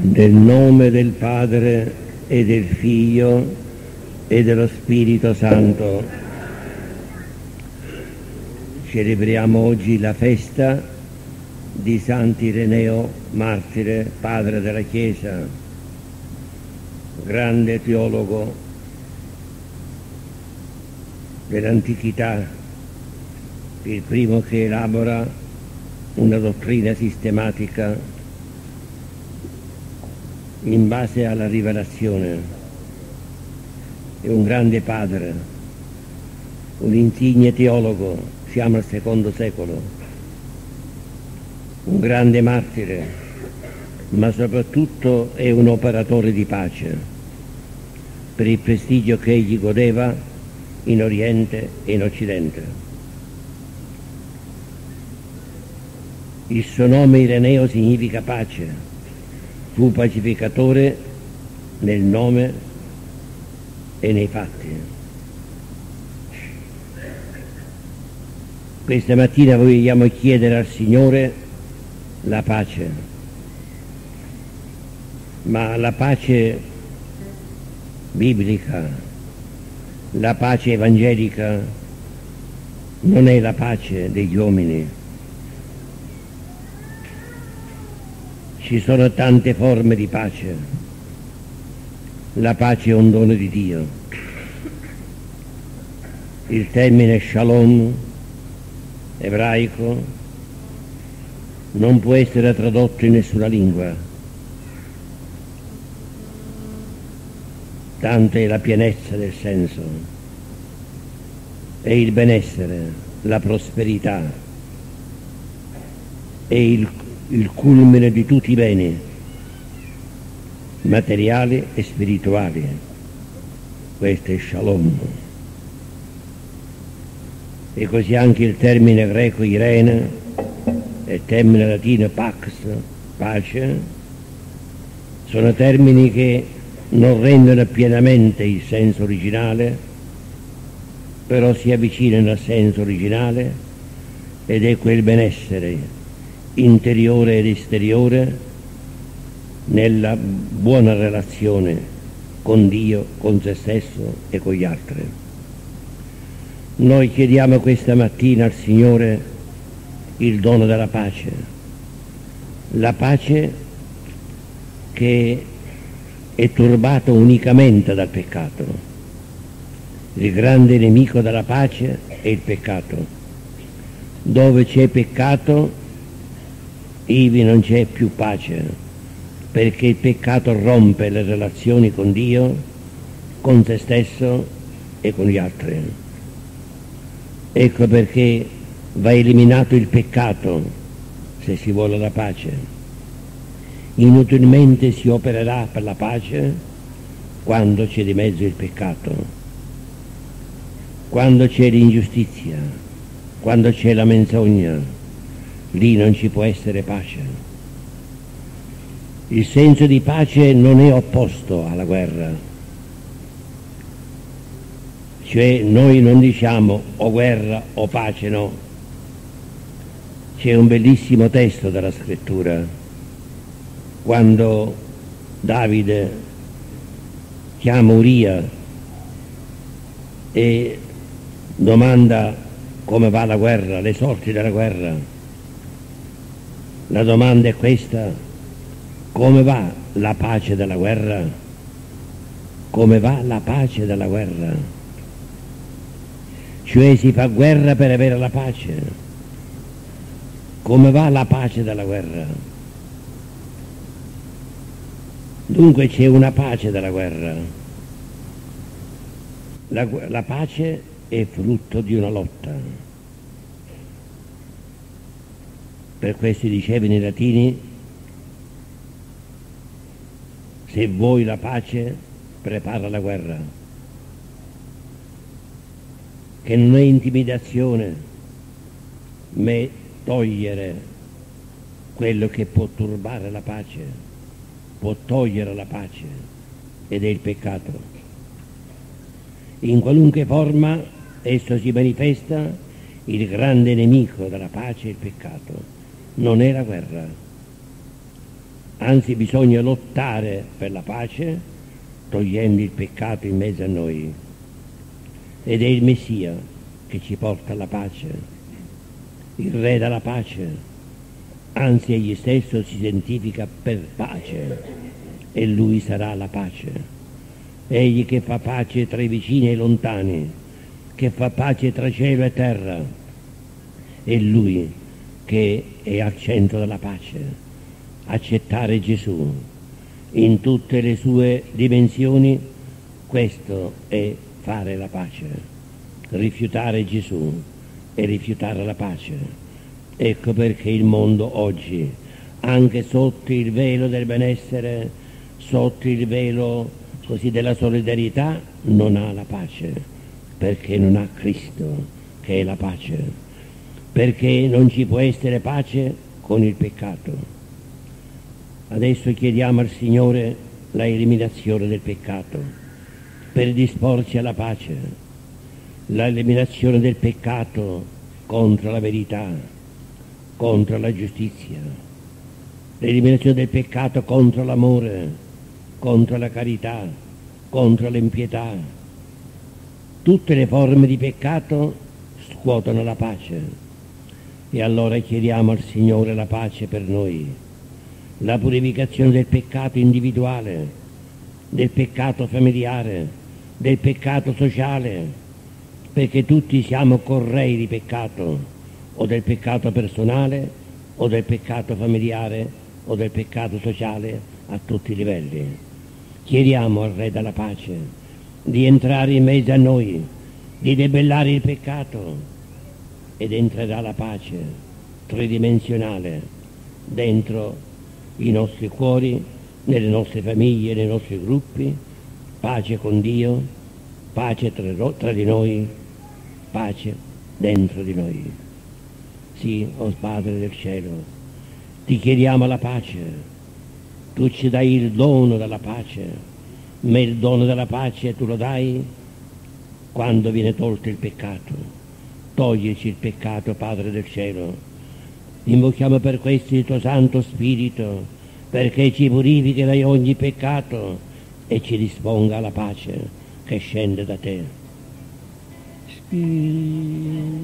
Nel nome del Padre e del Figlio e dello Spirito Santo. Celebriamo oggi la festa di Sant'Ireneo, martire, padre della Chiesa, grande teologo dell'antichità, il primo che elabora una dottrina sistematica in base alla rivelazione. È un grande padre, un insigne teologo, siamo al secondo secolo, un grande martire, ma soprattutto è un operatore di pace per il prestigio che egli godeva in Oriente e in Occidente. Il suo nome Ireneo significa pace fu pacificatore nel nome e nei fatti. Questa mattina vogliamo chiedere al Signore la pace, ma la pace biblica, la pace evangelica non è la pace degli uomini, Ci sono tante forme di pace. La pace è un dono di Dio. Il termine shalom ebraico non può essere tradotto in nessuna lingua. Tanto è la pienezza del senso, è il benessere, la prosperità, è il il culmine di tutti i beni materiali e spirituali. Questo è Shalom. E così anche il termine greco Irene e il termine latino Pax, pace, sono termini che non rendono pienamente il senso originale, però si avvicinano al senso originale ed è quel benessere interiore ed esteriore nella buona relazione con Dio, con se stesso e con gli altri. Noi chiediamo questa mattina al Signore il dono della pace, la pace che è turbata unicamente dal peccato. Il grande nemico della pace è il peccato. Dove c'è peccato ivi non c'è più pace, perché il peccato rompe le relazioni con Dio, con se stesso e con gli altri. Ecco perché va eliminato il peccato se si vuole la pace. Inutilmente si opererà per la pace quando c'è di mezzo il peccato, quando c'è l'ingiustizia, quando c'è la menzogna lì non ci può essere pace. Il senso di pace non è opposto alla guerra, cioè noi non diciamo o guerra o pace, no. C'è un bellissimo testo della scrittura quando Davide chiama Uria e domanda come va la guerra, le sorti della guerra la domanda è questa, come va la pace della guerra? Come va la pace della guerra? Cioè si fa guerra per avere la pace. Come va la pace della guerra? Dunque c'è una pace della guerra. La, la pace è frutto di una lotta. Per questo dicevano i latini, se vuoi la pace, prepara la guerra, che non è intimidazione, ma è togliere quello che può turbare la pace, può togliere la pace, ed è il peccato. In qualunque forma esso si manifesta, il grande nemico della pace è il peccato non è la guerra. anzi bisogna lottare per la pace togliendo il peccato in mezzo a noi. Ed è il Messia che ci porta alla pace, il Re della pace, anzi egli stesso si identifica per pace e lui sarà la pace. Egli che fa pace tra i vicini e i lontani, che fa pace tra cielo e terra, è lui che è al centro della pace. Accettare Gesù in tutte le sue dimensioni, questo è fare la pace, rifiutare Gesù e rifiutare la pace. Ecco perché il mondo oggi, anche sotto il velo del benessere, sotto il velo così della solidarietà, non ha la pace, perché non ha Cristo che è la pace, perché non ci può essere pace con il peccato Adesso chiediamo al Signore la eliminazione del peccato per disporci alla pace, la eliminazione del peccato contro la verità, contro la giustizia, l'eliminazione del peccato contro l'amore, contro la carità, contro l'impietà. Tutte le forme di peccato scuotono la pace e allora chiediamo al Signore la pace per noi la purificazione del peccato individuale, del peccato familiare, del peccato sociale, perché tutti siamo correi di peccato, o del peccato personale, o del peccato familiare, o del peccato sociale a tutti i livelli. Chiediamo al Re della pace di entrare in mezzo a noi, di debellare il peccato ed entrerà la pace tridimensionale dentro i nostri cuori, nelle nostre famiglie, nei nostri gruppi, pace con Dio, pace tra, tra di noi, pace dentro di noi. Sì, o oh Padre del cielo, ti chiediamo la pace, tu ci dai il dono della pace, ma il dono della pace tu lo dai quando viene tolto il peccato. Toglieci il peccato, Padre del cielo Invochiamo per questo il tuo Santo Spirito, perché ci purifichi da ogni peccato e ci disponga alla pace che scende da te. Spirito.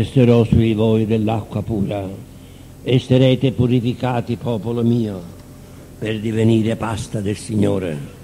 Verserò su di voi dell'acqua pura e sarete purificati, popolo mio, per divenire pasta del Signore.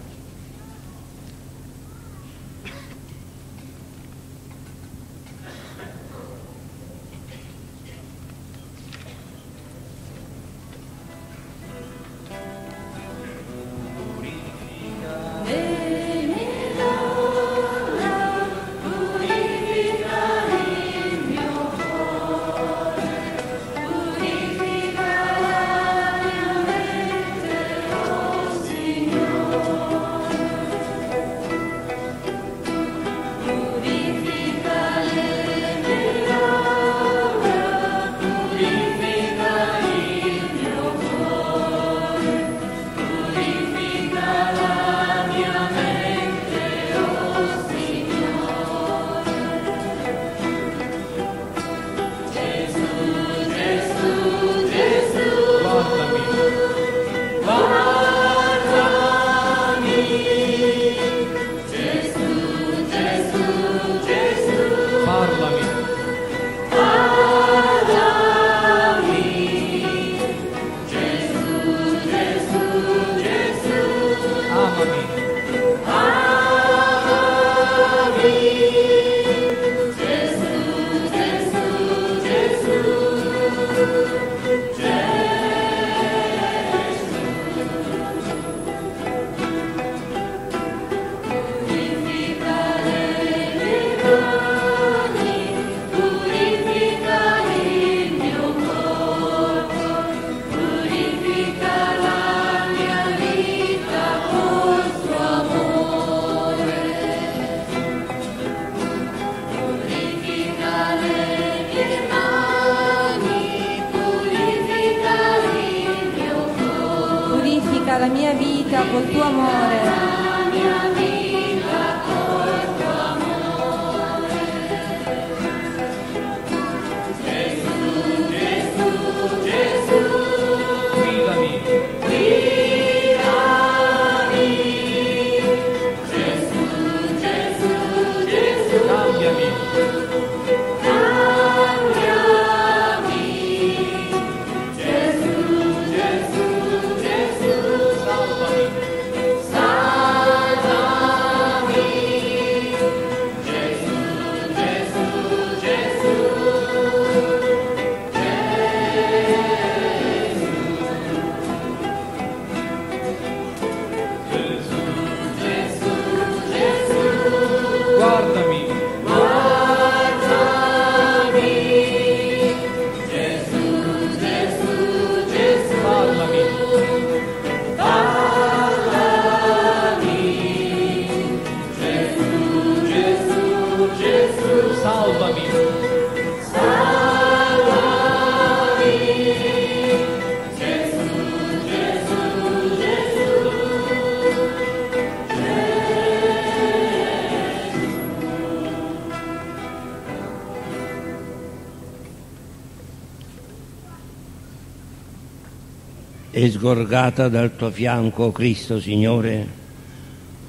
Sgorgata dal tuo fianco, Cristo Signore,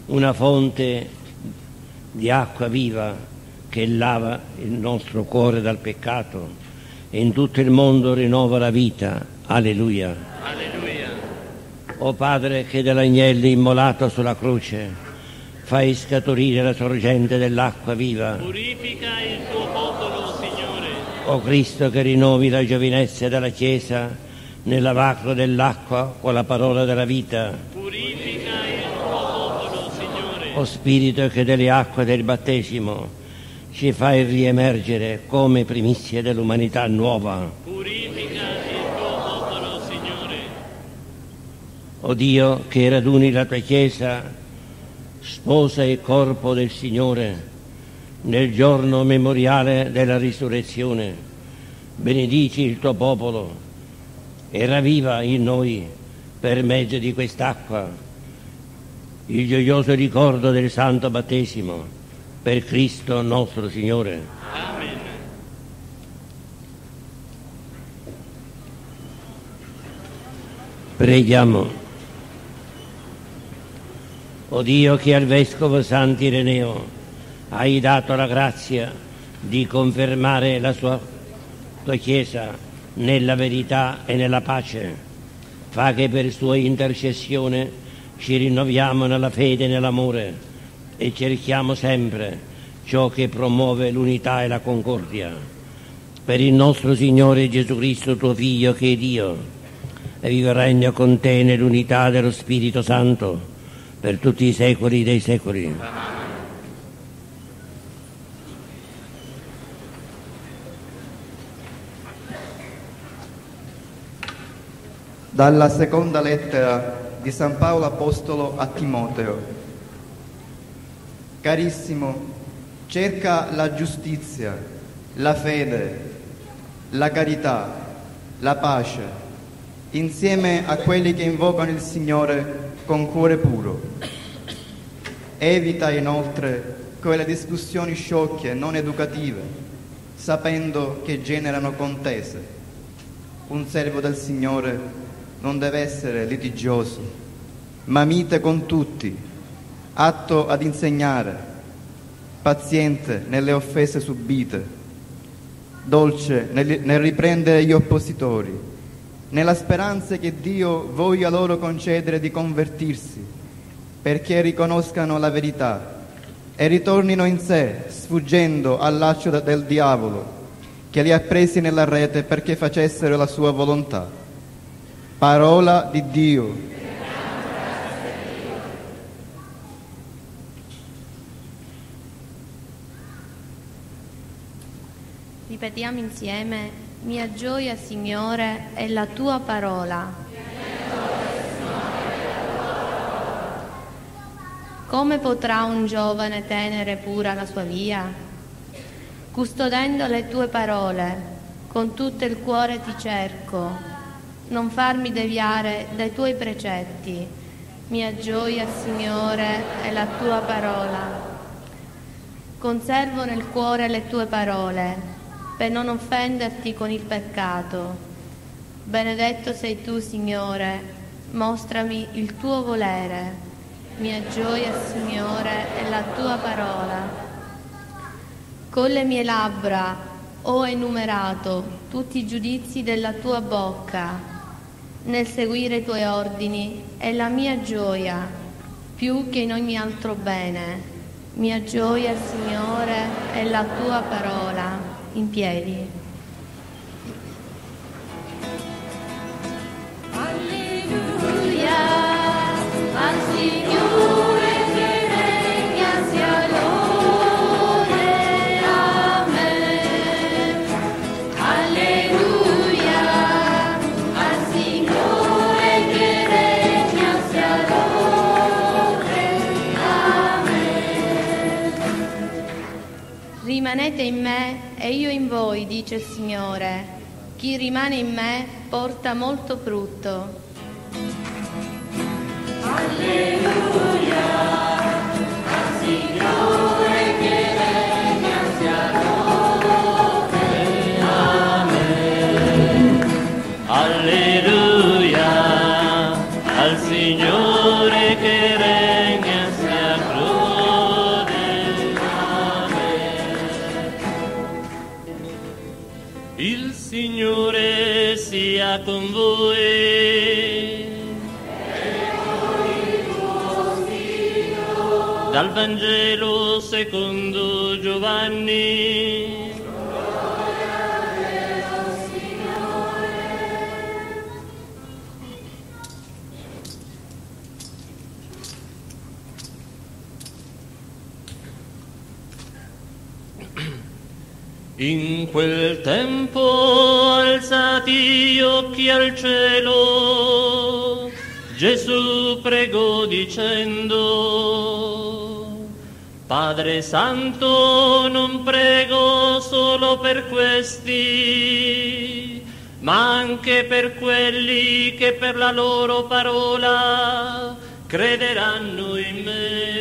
una fonte di acqua viva che lava il nostro cuore dal peccato e in tutto il mondo rinnova la vita. Alleluia. Alleluia. O Padre che dell'agnello immolato sulla croce fai scaturire la sorgente dell'acqua viva. Purifica il tuo popolo, Signore. O Cristo che rinnovi la giovinezza della Chiesa nel lavacro dell'acqua con la parola della vita. Purifica il tuo popolo, Signore. O Spirito che delle acque del battesimo ci fai riemergere come primizie dell'umanità nuova. Purifica il tuo popolo, Signore. O Dio che raduni la tua Chiesa, sposa e corpo del Signore, nel giorno memoriale della risurrezione, benedici il tuo popolo e ravviva in noi, per mezzo di quest'acqua, il gioioso ricordo del santo battesimo, per Cristo nostro Signore. Amen. Preghiamo. O Dio che al Vescovo Sant'Ireneo hai dato la grazia di confermare la sua tua Chiesa nella verità e nella pace, fa che per sua intercessione ci rinnoviamo nella fede e nell'amore e cerchiamo sempre ciò che promuove l'unità e la concordia. Per il nostro Signore Gesù Cristo, tuo Figlio, che è Dio, e vive regna con te nell'unità dello Spirito Santo per tutti i secoli dei secoli. Dalla seconda lettera di San Paolo Apostolo a Timoteo. Carissimo, cerca la giustizia, la fede, la carità, la pace, insieme a quelli che invocano il Signore con cuore puro. Evita inoltre quelle discussioni sciocche, non educative, sapendo che generano contese. Un servo del Signore non deve essere litigioso, ma mite con tutti, atto ad insegnare, paziente nelle offese subite, dolce nel, riprendere gli oppositori, nella speranza che Dio voglia loro concedere di convertirsi, perché riconoscano la verità e ritornino in sé, sfuggendo al laccio del diavolo, che li ha presi nella rete perché facessero la sua volontà. Parola di Dio. Ripetiamo insieme, mia gioia Signore è la tua parola. Come potrà un giovane tenere pura la sua via? Custodendo le tue parole, con tutto il cuore ti cerco non farmi deviare dai tuoi precetti, Mia gioia, Signore, è la tua parola. Conservo nel cuore le tue parole per non offenderti con il peccato. Benedetto sei tu, Signore, mostrami il tuo volere. Mia gioia, Signore, è la tua parola. Con le mie labbra ho enumerato tutti i giudizi della tua bocca. Nel seguire i tuoi ordini è la mia gioia, più che in ogni altro bene. Mia gioia, Signore, è la tua parola. In piedi. Alleluia, al Signore Rimanete in me e io in voi, dice il Signore. Chi rimane in me porta molto frutto. Alleluia, con voi. Dal Vangelo secondo Giovanni. In quel tempo alzati gli occhi al cielo, Gesù pregò dicendo, Padre Santo, non prego solo per questi, ma anche per quelli che per la loro parola crederanno in me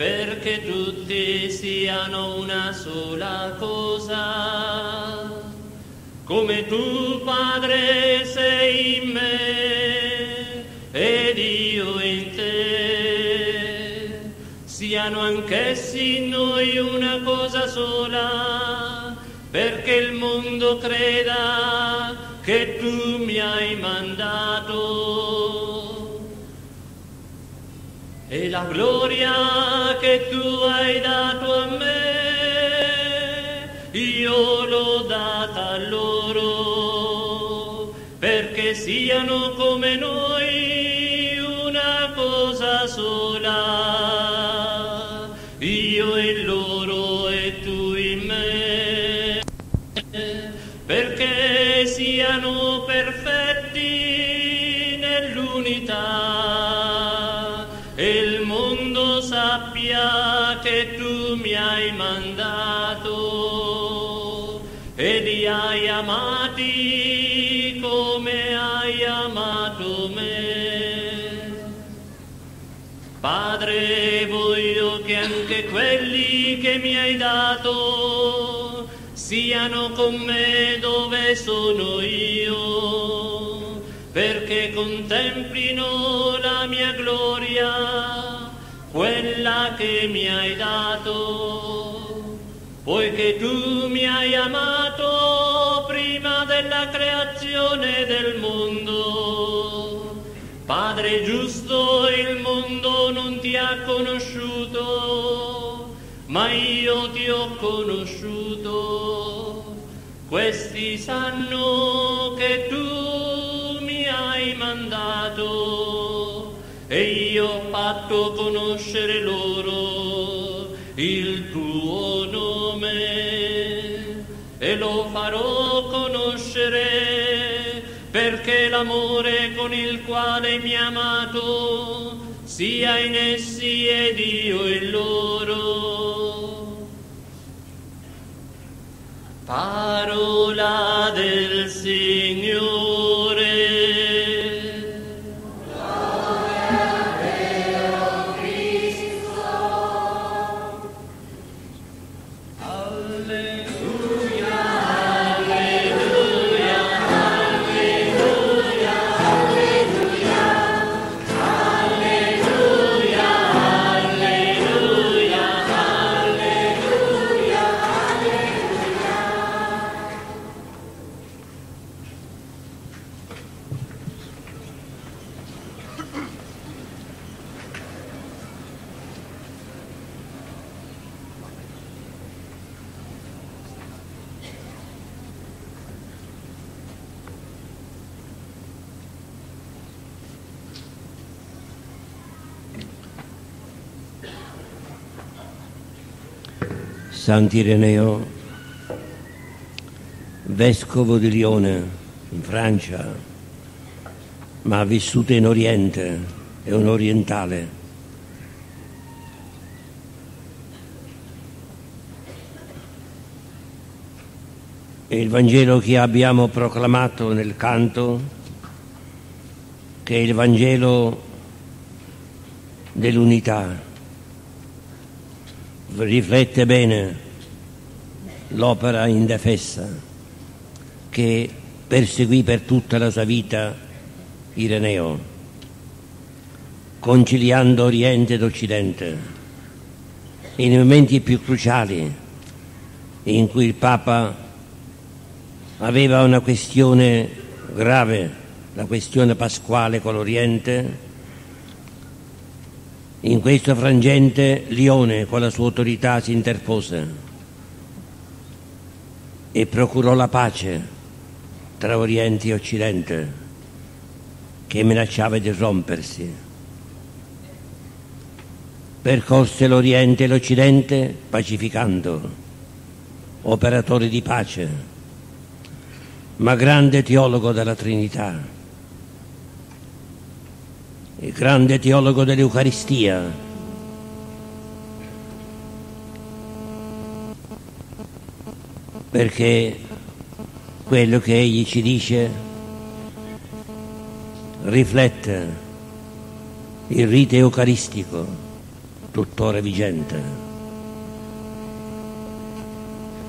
perché tutti siano una sola cosa, come tu Padre sei in me ed io in te, siano anch'essi in noi una cosa sola, perché il mondo creda che tu mi hai mandato e la gloria che tu hai dato a me, io l'ho data a loro, perché siano come noi mandato e li hai amati come hai amato me. Padre, voglio che anche quelli che mi hai dato siano con me dove sono io, perché contemplino la mia gloria, quella che mi hai dato, poiché tu mi hai amato prima della creazione del mondo. Padre giusto, il mondo non ti ha conosciuto, ma io ti ho conosciuto. Questi sanno che tu mi hai mandato e io ho fatto conoscere loro il tuo nome e lo farò conoscere perché l'amore con il quale mi ha amato sia in essi ed io in loro. Parola del Signore. Sant'Ireneo, vescovo di Lione, in Francia, ma vissuto in Oriente, è un orientale. Il Vangelo che abbiamo proclamato nel canto, che è il Vangelo dell'unità, riflette bene l'opera indefessa che perseguì per tutta la sua vita Ireneo, conciliando Oriente ed Occidente, nei momenti più cruciali in cui il Papa aveva una questione grave, la questione pasquale con l'Oriente, in questo frangente Lione con la sua autorità si interpose e procurò la pace tra Oriente e Occidente che minacciava di rompersi. Percorse l'Oriente e l'Occidente pacificando, operatore di pace, ma grande teologo della Trinità il grande teologo dell'Eucaristia. Perché quello che egli ci dice riflette il rito eucaristico tuttora vigente.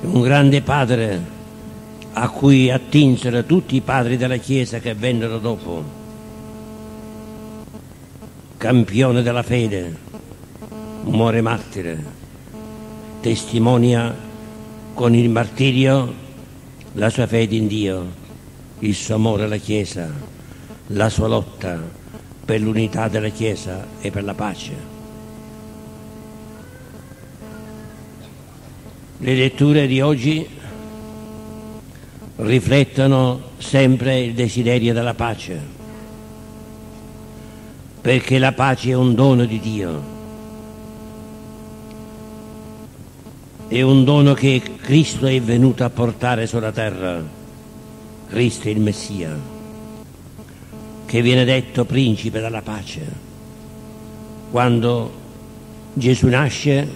Un grande padre a cui attinsero tutti i padri della Chiesa che vennero dopo campione della fede, muore martire, testimonia con il martirio la sua fede in Dio, il suo amore alla Chiesa, la sua lotta per l'unità della Chiesa e per la pace. Le letture di oggi riflettono sempre il desiderio della pace perché la pace è un dono di Dio. È un dono che Cristo è venuto a portare sulla terra. Cristo il Messia, che viene detto principe della pace. Quando Gesù nasce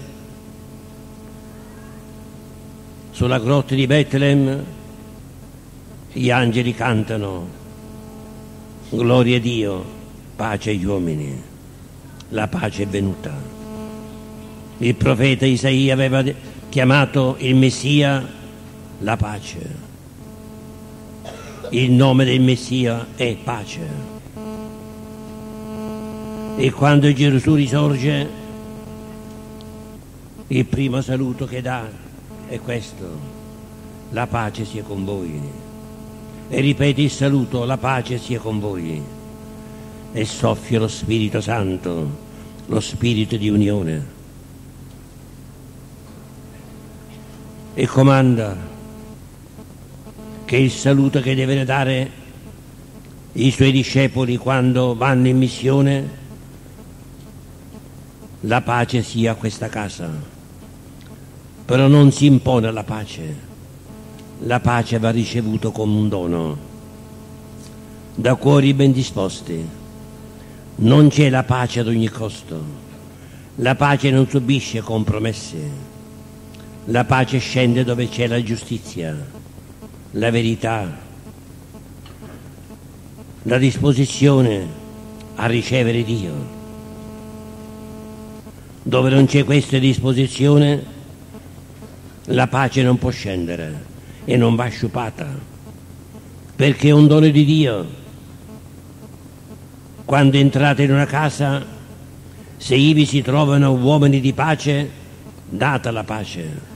sulla grotta di Betlem, gli angeli cantano, gloria a Dio pace agli uomini, la pace è venuta. Il profeta Isaia aveva chiamato il Messia la pace. Il nome del Messia è pace. E quando Gesù risorge, il primo saluto che dà è questo, la pace sia con voi. E ripete il saluto, la pace sia con voi e soffia lo Spirito Santo, lo Spirito di unione. E comanda che il saluto che deve dare i suoi discepoli quando vanno in missione, la pace sia a questa casa. Però non si impone la pace, la pace va ricevuta come un dono, da cuori ben disposti non c'è la pace ad ogni costo. La pace non subisce compromessi. La pace scende dove c'è la giustizia, la verità, la disposizione a ricevere Dio. Dove non c'è questa disposizione, la pace non può scendere e non va sciupata, perché è un dono di Dio quando entrate in una casa, se ivi si trovano uomini di pace, data la pace.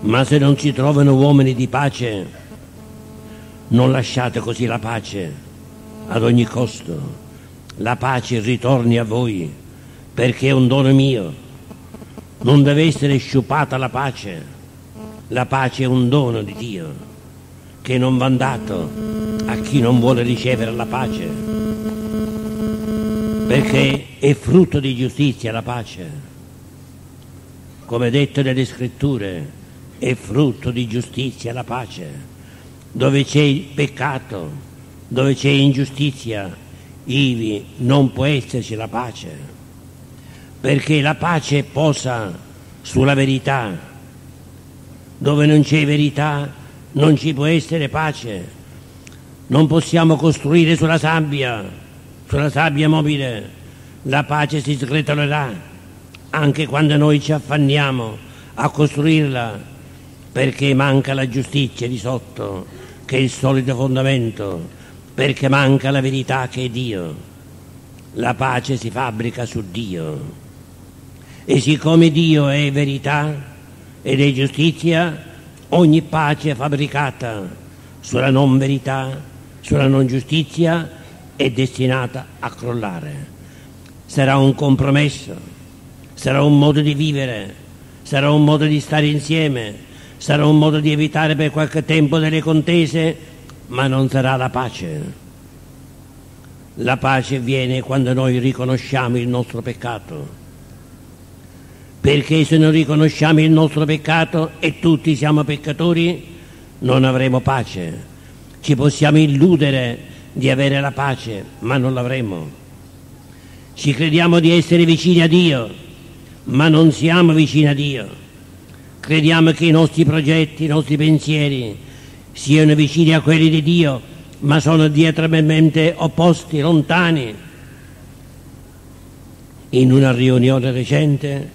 Ma se non si trovano uomini di pace, non lasciate così la pace ad ogni costo. La pace ritorni a voi perché è un dono mio. Non deve essere sciupata la pace. La pace è un dono di Dio che non va dato a chi non vuole ricevere la pace perché è frutto di giustizia la pace. come detto nelle scritture, è frutto di giustizia la pace. Dove c'è peccato, dove c'è ingiustizia, ivi non può esserci la pace, perché la pace posa sulla verità. Dove non c'è verità non ci può essere pace. Non possiamo costruire sulla sabbia, sulla sabbia mobile. La pace si sgretolerà anche quando noi ci affanniamo a costruirla perché manca la giustizia di sotto, che è il solito fondamento, perché manca la verità che è Dio. La pace si fabbrica su Dio. E siccome Dio è verità ed è giustizia, ogni pace fabbricata sulla non verità, sulla non giustizia, è destinata a crollare. Sarà un compromesso, sarà un modo di vivere, sarà un modo di stare insieme, sarà un modo di evitare per qualche tempo delle contese, ma non sarà la pace. La pace viene quando noi riconosciamo il nostro peccato. Perché se non riconosciamo il nostro peccato e tutti siamo peccatori, non avremo pace. Ci possiamo illudere di avere la pace, ma non l'avremo. Ci crediamo di essere vicini a Dio, ma non siamo vicini a Dio. Crediamo che i nostri progetti, i nostri pensieri siano vicini a quelli di Dio, ma sono diametralmente opposti, lontani. In una riunione recente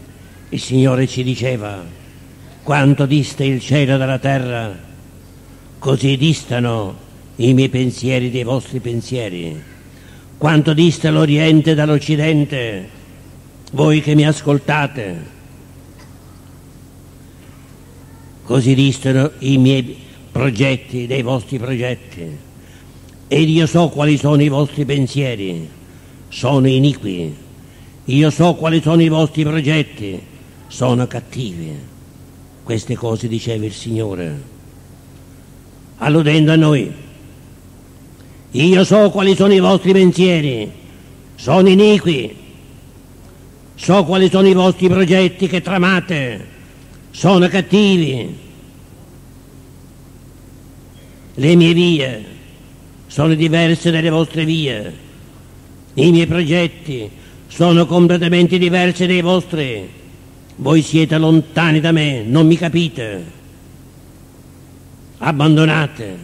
il Signore ci diceva quanto dista il cielo dalla terra, così distano i miei pensieri dei vostri pensieri. Quanto dista l'Oriente dall'Occidente, voi che mi ascoltate. Così distano i miei progetti dei vostri progetti. Ed io so quali sono i vostri pensieri, sono iniqui. Io so quali sono i vostri progetti, sono cattivi. Queste cose diceva il Signore, alludendo a noi. Io so quali sono i vostri pensieri, sono iniqui. So quali sono i vostri progetti che tramate, sono cattivi. Le mie vie sono diverse dalle vostre vie. I miei progetti sono completamente diversi dai vostri. Voi siete lontani da me, non mi capite. Abbandonate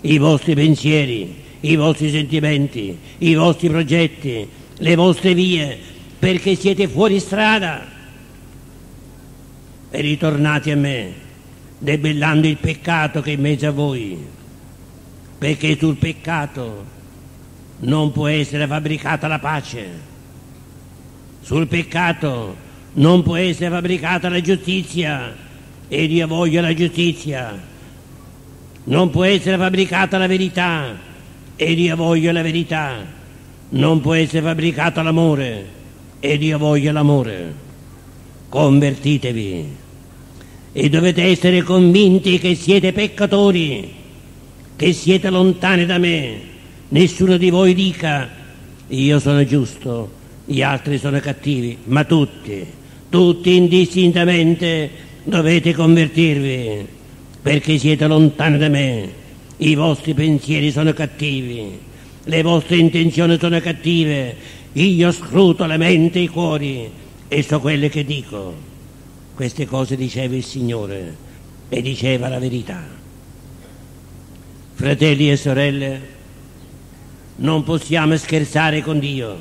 i vostri pensieri, i vostri sentimenti, i vostri progetti, le vostre vie, perché siete fuori strada. E ritornati a me, debellando il peccato che è in mezzo a voi, perché sul peccato non può essere fabbricata la pace, sul peccato non può essere fabbricata la giustizia, ed io voglio la giustizia, non può essere fabbricata la verità, ed io voglio la verità, non può essere fabbricato l'amore, ed io voglio l'amore. Convertitevi e dovete essere convinti che siete peccatori, che siete lontani da me. Nessuno di voi dica io sono giusto, gli altri sono cattivi, ma tutti, tutti indistintamente dovete convertirvi perché siete lontani da me. I vostri pensieri sono cattivi, le vostre intenzioni sono cattive. Io scruto la mente e i cuori e so quelle che dico. Queste cose diceva il Signore e diceva la verità. Fratelli e sorelle, non possiamo scherzare con Dio.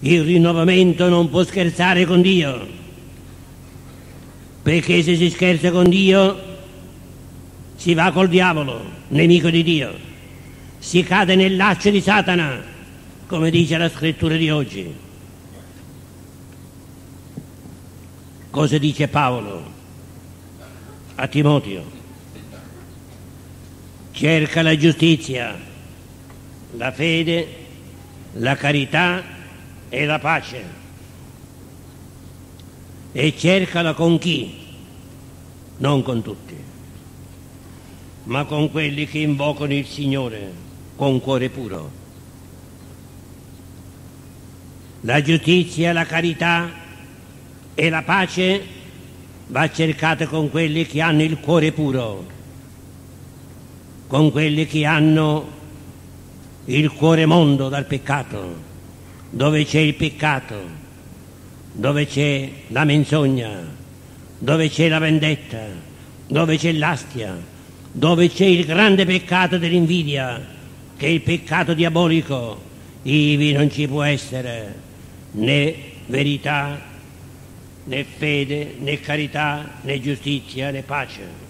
Il rinnovamento non può scherzare con Dio, perché se si scherza con Dio si va col diavolo, nemico di Dio, si cade nel laccio di Satana, come dice la scrittura di oggi. Cosa dice Paolo a Timoteo? Cerca la giustizia, la fede, la carità e la pace. E cercala con chi? Non con tutti, ma con quelli che invocano il Signore con cuore puro. La giustizia, la carità e la pace va cercata con quelli che hanno il cuore puro, con quelli che hanno il cuore mondo dal peccato, dove c'è il peccato, dove c'è la menzogna, dove c'è la vendetta, dove c'è l'astia, dove c'è il grande peccato dell'invidia, che è il peccato diabolico, ivi non ci può essere né verità, né fede, né carità, né giustizia, né pace.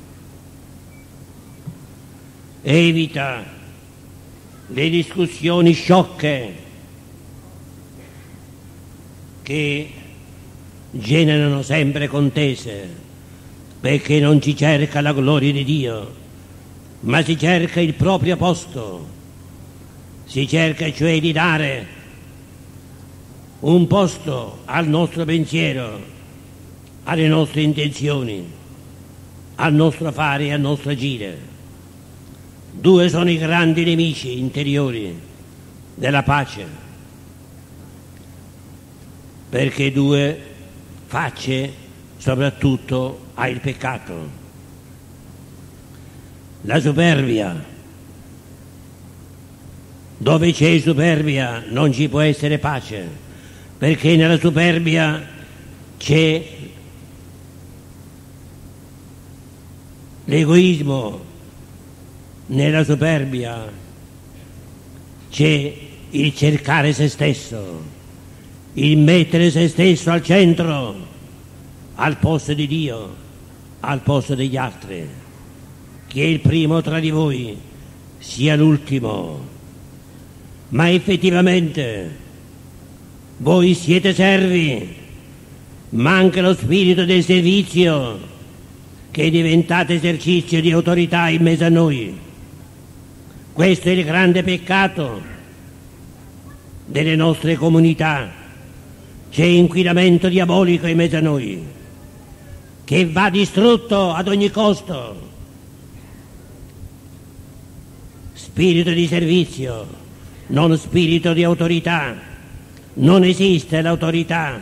Evita le discussioni sciocche che generano sempre contese, perché non si cerca la gloria di Dio, ma si cerca il proprio posto, si cerca cioè di dare un posto al nostro pensiero, alle nostre intenzioni, al nostro fare e al nostro agire. Due sono i grandi nemici interiori della pace, perché due facce soprattutto ha il peccato. La superbia. Dove c'è superbia non ci può essere pace, perché nella superbia c'è l'egoismo, nella superbia c'è il cercare se stesso, il mettere se stesso al centro, al posto di Dio, al posto degli altri. Chi è il primo tra di voi sia l'ultimo. Ma effettivamente voi siete servi, manca lo spirito del servizio che è diventato esercizio di autorità in mezzo a noi. Questo è il grande peccato delle nostre comunità. C'è inquinamento diabolico in mezzo a noi che va distrutto ad ogni costo. Spirito di servizio, non spirito di autorità. Non esiste l'autorità.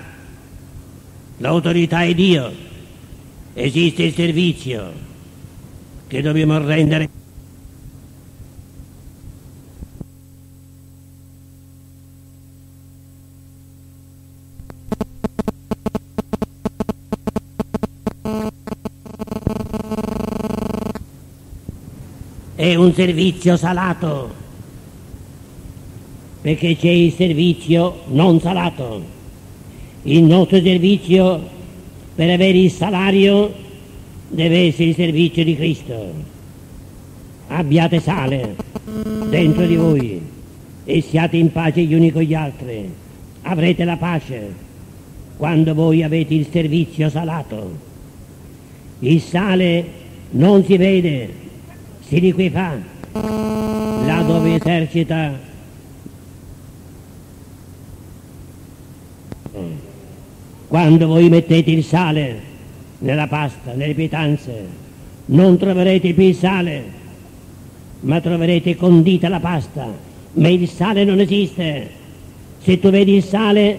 L'autorità è Dio. Esiste il servizio che dobbiamo rendere. È un servizio salato, perché c'è il servizio non salato. Il nostro servizio per avere il salario deve essere il servizio di Cristo. Abbiate sale dentro di voi e siate in pace gli uni con gli altri. Avrete la pace quando voi avete il servizio salato. Il sale non si vede, si liquefa là dove esercita. Quando voi mettete il sale nella pasta, nelle pietanze, non troverete più il sale, ma troverete condita la pasta, ma il sale non esiste. Se tu vedi il sale,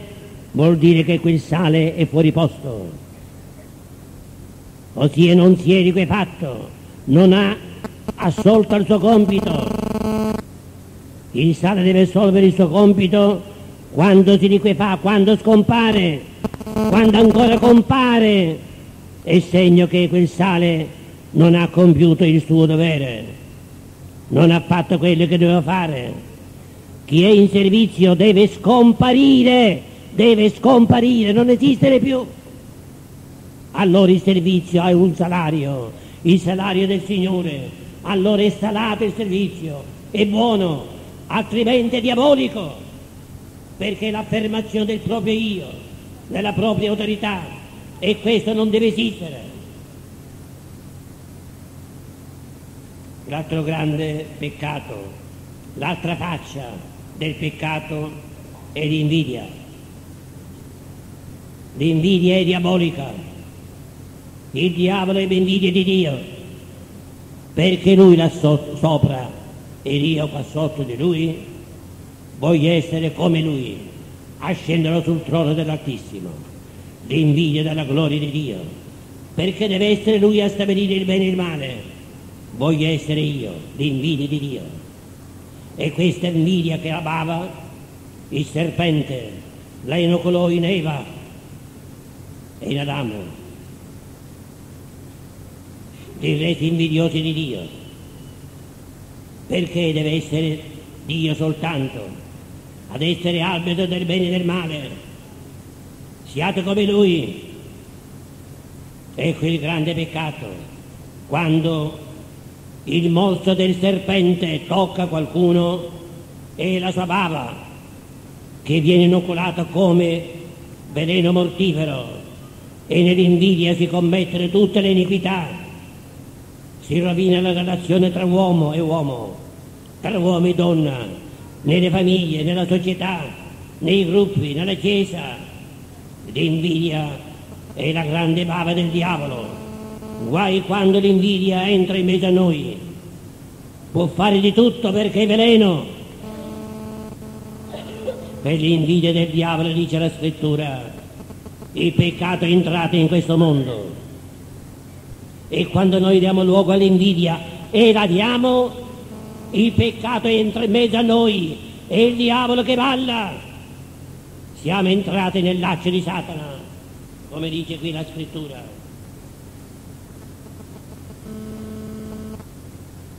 vuol dire che quel sale è fuori posto, ossia non si è liquefatto, non ha assolto il suo compito. Il sale deve assolvere il suo compito quando si liquefa, quando scompare, quando ancora compare, è segno che quel sale non ha compiuto il suo dovere, non ha fatto quello che doveva fare. Chi è in servizio deve scomparire, deve scomparire, non esistere più. Allora il servizio ha un salario, il salario del Signore allora è salato il servizio, è buono, altrimenti è diabolico, perché l'affermazione del proprio io, della propria autorità, e questo non deve esistere. L'altro grande peccato, l'altra faccia del peccato è l'invidia. L'invidia è diabolica. Il diavolo è l'invidia di Dio perché lui là so- sopra e io qua sotto di lui, voglio essere come lui, ascenderò sul trono dell'Altissimo, l'invidia della gloria di Dio. perché deve essere lui a stabilire il bene e il male. Voglio essere io, l'invidia di Dio. E questa invidia che la bava, il serpente, la inoculò in Eva e in Adamo. Direte invidiosi di Dio, perché deve essere Dio soltanto ad essere arbitro del bene e del male. Siate come Lui. Ecco il grande peccato, quando il mostro del serpente tocca qualcuno e la sua bava, che viene inoculata come veleno mortifero e nell'invidia si commettono tutte le iniquità, si rovina la relazione tra uomo e uomo, tra uomo e donna, nelle famiglie, nella società, nei gruppi, nella chiesa. L'invidia è la grande bava del diavolo. Guai quando l'invidia entra in mezzo a noi. Può fare di tutto perché è veleno. Per l'invidia del diavolo dice la scrittura, il peccato è entrato in questo mondo. E quando noi diamo luogo all'invidia e la diamo, il peccato entra in mezzo a noi e il diavolo che balla. Siamo entrati nel laccio di Satana, come dice qui la scrittura.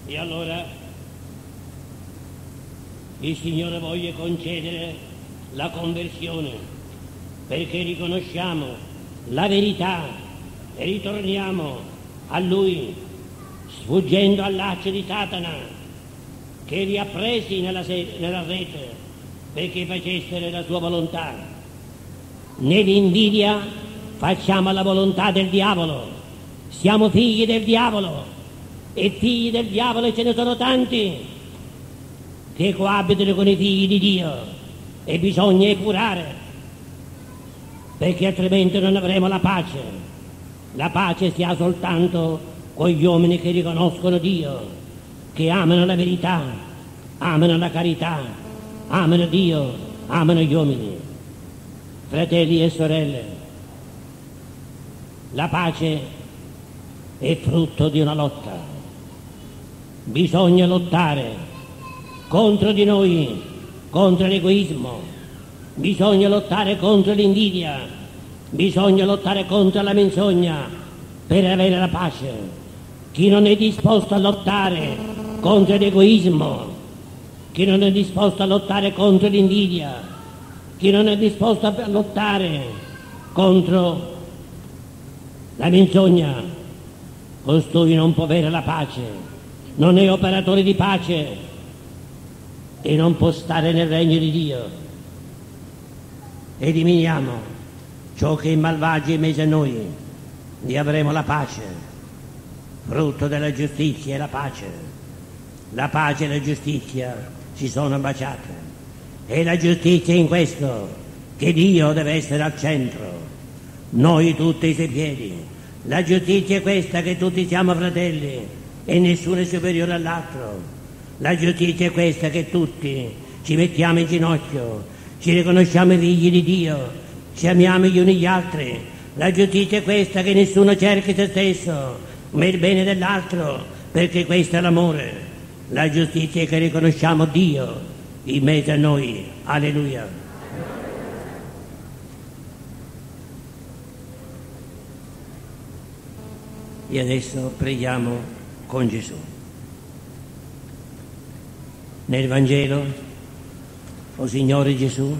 E allora il Signore voglia concedere la conversione perché riconosciamo la verità e ritorniamo a Lui sfuggendo al laccio di Satana che li ha presi nella, se- nella rete perché facessero la sua volontà. Nell'invidia facciamo la volontà del diavolo, siamo figli del diavolo e figli del diavolo ce ne sono tanti che coabitano con i figli di Dio e bisogna curare perché altrimenti non avremo la pace. La pace si ha soltanto con gli uomini che riconoscono Dio, che amano la verità, amano la carità, amano Dio, amano gli uomini. Fratelli e sorelle, la pace è frutto di una lotta. Bisogna lottare contro di noi, contro l'egoismo, bisogna lottare contro l'invidia, bisogna lottare contro la menzogna per avere la pace. Chi non è disposto a lottare contro l'egoismo, chi non è disposto a lottare contro l'invidia, chi non è disposto a lottare contro la menzogna, costui non può avere la pace, non è operatore di pace e non può stare nel regno di Dio. Eliminiamo ciò che è malvagio in mezzo a noi e avremo la pace, frutto della giustizia e la pace. La pace e la giustizia si sono baciate e la giustizia è in questo, che Dio deve essere al centro, noi tutti i suoi piedi. La giustizia è questa che tutti siamo fratelli e nessuno è superiore all'altro. La giustizia è questa che tutti ci mettiamo in ginocchio, ci riconosciamo figli di Dio, ci amiamo gli uni gli altri. La giustizia è questa che nessuno cerchi se stesso, ma il bene dell'altro, perché questo è l'amore. La giustizia è che riconosciamo Dio in mezzo a noi. Alleluia. E adesso preghiamo con Gesù. Nel Vangelo, o Signore Gesù,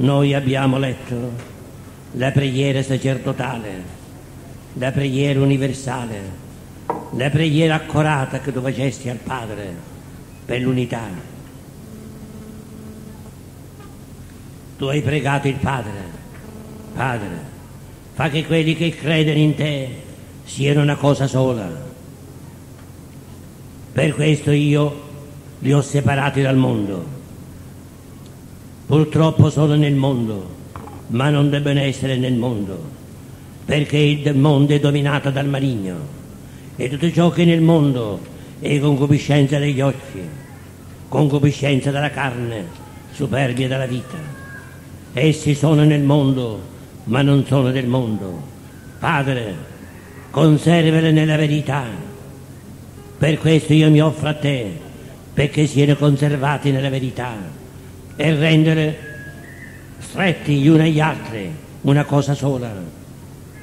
noi abbiamo letto la preghiera sacerdotale, la preghiera universale, la preghiera accurata che tu facesti al Padre per l'unità. Tu hai pregato il Padre, Padre, fa che quelli che credono in te siano una cosa sola. Per questo io li ho separati dal mondo. Purtroppo sono nel mondo, ma non debbono essere nel mondo, perché il mondo è dominato dal maligno e tutto ciò che è nel mondo è concupiscenza degli occhi, concupiscenza della carne, superbia della vita. Essi sono nel mondo, ma non sono del mondo. Padre, conservele nella verità. Per questo io mi offro a te, perché siano conservati nella verità e rendere stretti gli uni agli altri una cosa sola.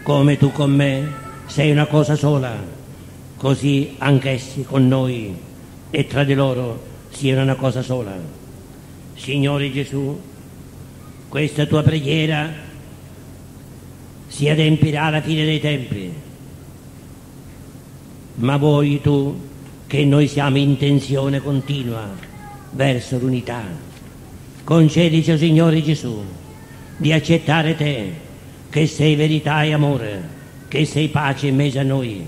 Come tu con me sei una cosa sola, così anch'essi con noi e tra di loro siano una cosa sola. Signore Gesù, questa tua preghiera si adempirà alla fine dei tempi, ma vuoi tu che noi siamo in tensione continua verso l'unità. Concedici, oh Signore Gesù, di accettare te, che sei verità e amore, che sei pace in mezzo a noi.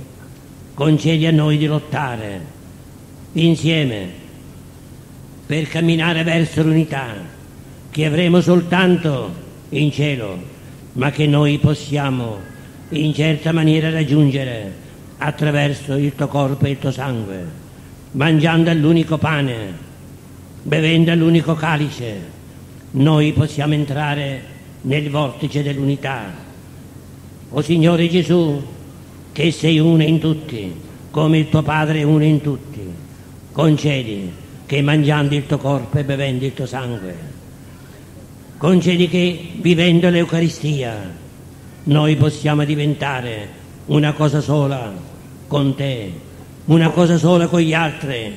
Concedi a noi di lottare insieme per camminare verso l'unità che avremo soltanto in cielo, ma che noi possiamo in certa maniera raggiungere attraverso il tuo corpo e il tuo sangue, mangiando all'unico pane, bevendo all'unico calice, noi possiamo entrare nel vortice dell'unità. O Signore Gesù, che sei uno in tutti, come il tuo Padre è uno in tutti, concedi che mangiando il tuo corpo e bevendo il tuo sangue, concedi che vivendo l'Eucaristia noi possiamo diventare una cosa sola con te, una cosa sola con gli altri,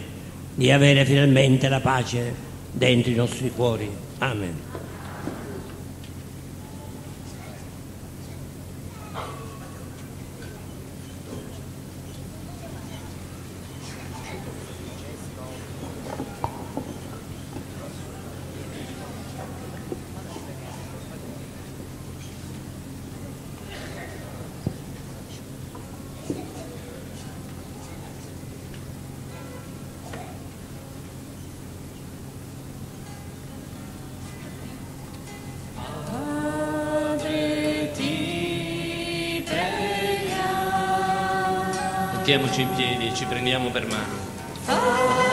di avere finalmente la pace dentro i nostri cuori. Amen. Mettiamoci in piedi ci prendiamo per mano. Gesù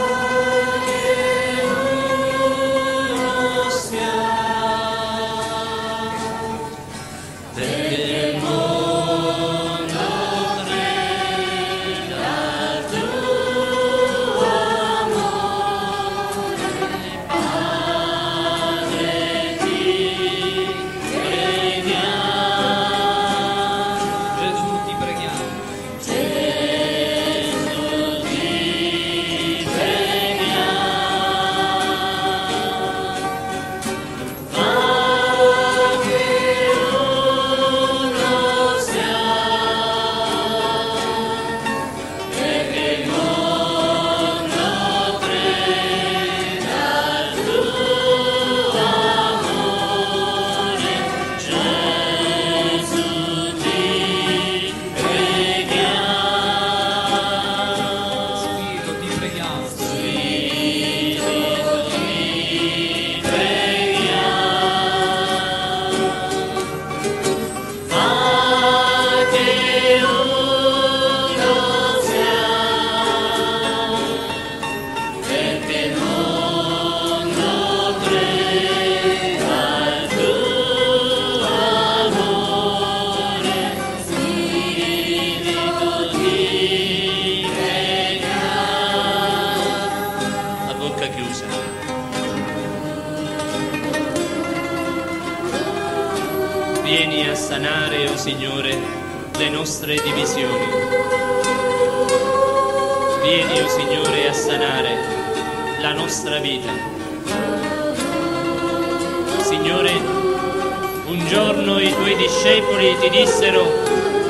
un giorno i tuoi discepoli ti dissero,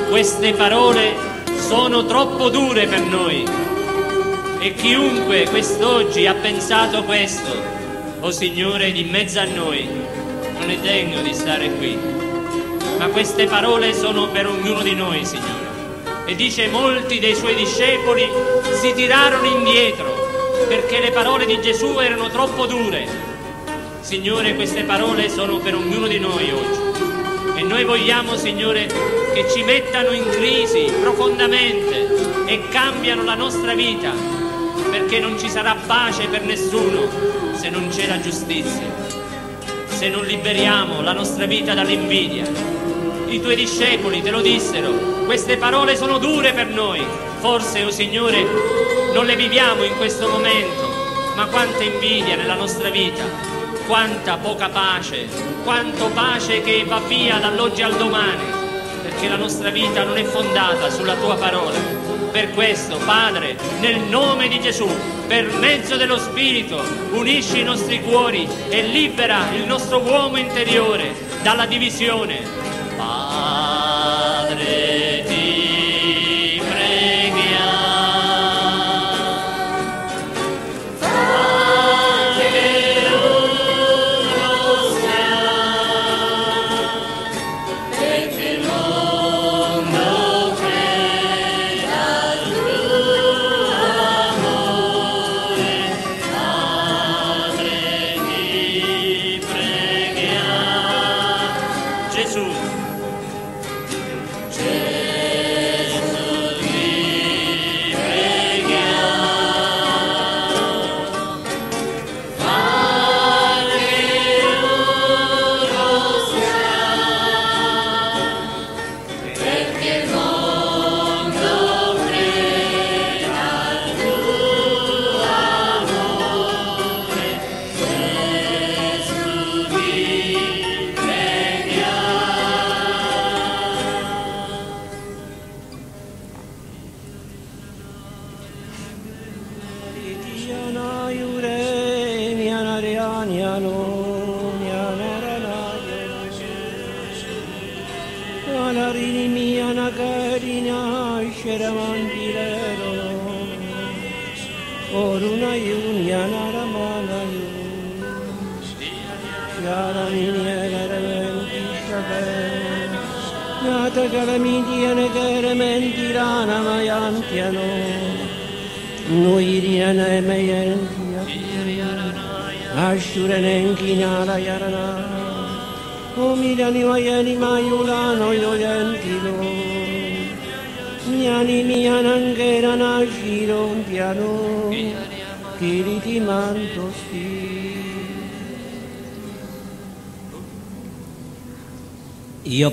queste parole sono troppo dure per noi. E chiunque quest'oggi ha pensato questo, o Signore, di mezzo a noi, non è degno di stare qui. Ma queste parole sono per ognuno di noi, Signore. E dice molti dei suoi discepoli si tirarono indietro perché le parole di Gesù erano troppo dure. Signore, queste parole sono per ognuno di noi oggi. E noi vogliamo, Signore, che ci mettano in crisi profondamente e cambiano la nostra vita, perché non ci sarà pace per nessuno se non c'è la giustizia, se non liberiamo la nostra vita dall'invidia, i tuoi discepoli te lo dissero, queste parole sono dure per noi. Forse, o oh Signore, non le viviamo in questo momento, ma quanta invidia nella nostra vita, quanta poca pace, quanto pace che va via dall'oggi al domani, perché la nostra vita non è fondata sulla tua parola. Per questo, Padre, nel nome di Gesù, per mezzo dello Spirito, unisci i nostri cuori e libera il nostro uomo interiore dalla divisione,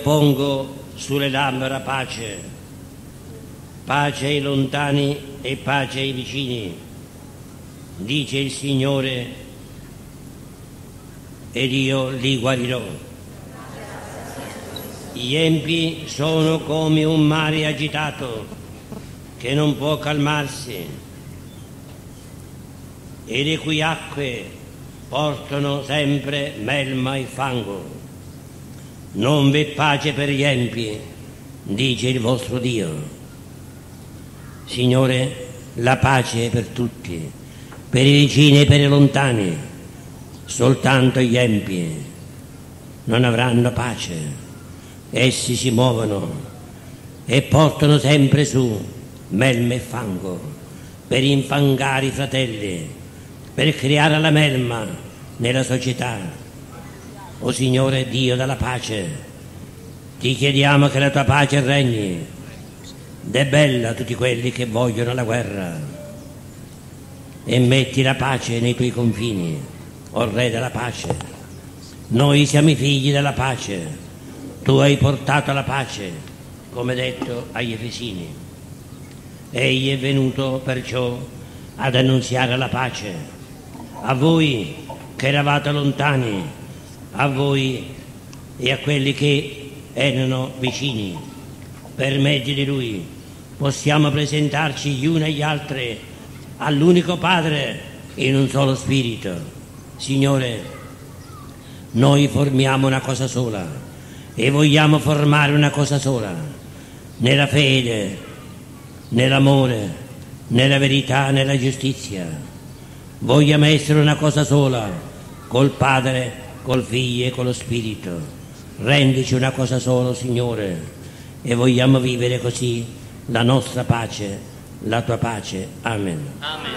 pongo sulle labbra pace, pace ai lontani e pace ai vicini, dice il Signore, ed io li guarirò. Gli empi sono come un mare agitato che non può calmarsi e le cui acque portano sempre melma e fango. Non v'è pace per gli empi, dice il vostro Dio. Signore, la pace è per tutti, per i vicini e per i lontani. Soltanto gli empi non avranno pace. Essi si muovono e portano sempre su melme e fango per infangare i fratelli, per creare la melma nella società o Signore Dio della pace, ti chiediamo che la tua pace regni, dè bella a tutti quelli che vogliono la guerra e metti la pace nei tuoi confini, o Re della pace. Noi siamo i figli della pace, tu hai portato la pace, come detto agli Efesini. Egli è venuto perciò ad annunziare la pace a voi che eravate lontani a voi e a quelli che erano vicini. Per mezzo di Lui possiamo presentarci gli uni agli altri all'unico Padre in un solo Spirito. Signore, noi formiamo una cosa sola e vogliamo formare una cosa sola, nella fede, nell'amore, nella verità, nella giustizia. Vogliamo essere una cosa sola col Padre col Figlio e con lo Spirito. Rendici una cosa solo, Signore, e vogliamo vivere così la nostra pace, la tua pace. Amen. Amen.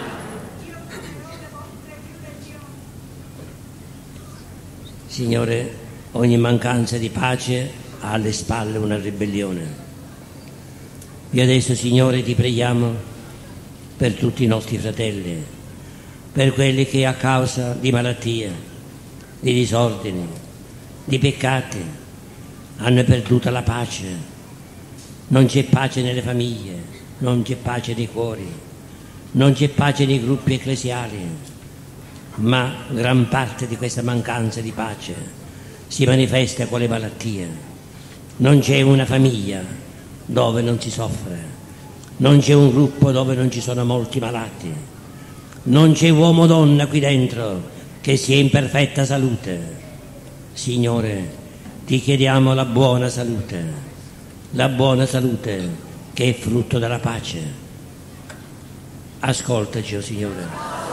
Signore, ogni mancanza di pace ha alle spalle una ribellione. E adesso, Signore, ti preghiamo per tutti i nostri fratelli, per quelli che a causa di malattie, di disordini, di peccati, hanno perduto la pace. Non c'è pace nelle famiglie, non c'è pace nei cuori, non c'è pace nei gruppi ecclesiali, ma gran parte di questa mancanza di pace si manifesta con le malattie. Non c'è una famiglia dove non si soffre, non c'è un gruppo dove non ci sono molti malati, non c'è uomo o donna qui dentro che sia in perfetta salute. Signore, ti chiediamo la buona salute, la buona salute che è frutto della pace. Ascoltaci, oh Signore.